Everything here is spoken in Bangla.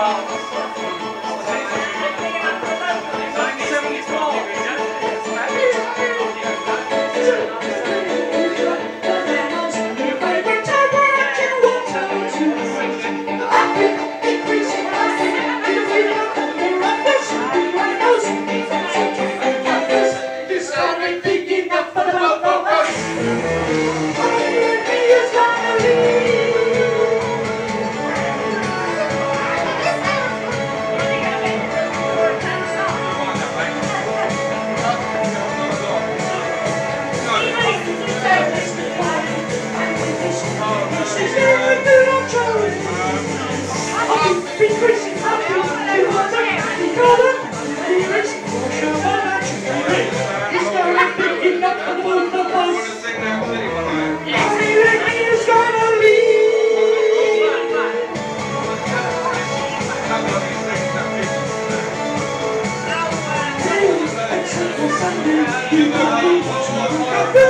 감사합니다. Sundays, you got me.